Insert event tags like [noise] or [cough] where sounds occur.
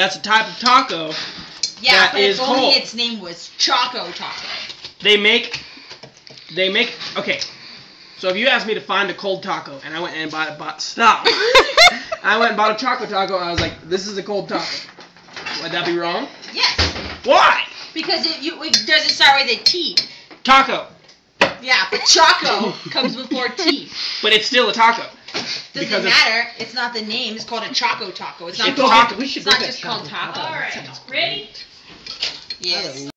That's a type of taco. Yeah, That but is if only cold. its name was Choco Taco. They make, they make. Okay, so if you asked me to find a cold taco, and I went and bought, bought stop. [laughs] I went and bought a choco taco, and I was like, this is a cold taco. Would that be wrong? Yes, Why? because it, you, it doesn't start with a T. Taco, Yeah, but Choco comes before T. [laughs] but it's still a taco. [laughs] Doesn't Because it's- matter. It's not the name. It's called a Choco Taco. It's not called. taco. We should It's not just called taco. taco. All right, ready? Yes.